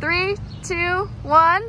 Three, two, one.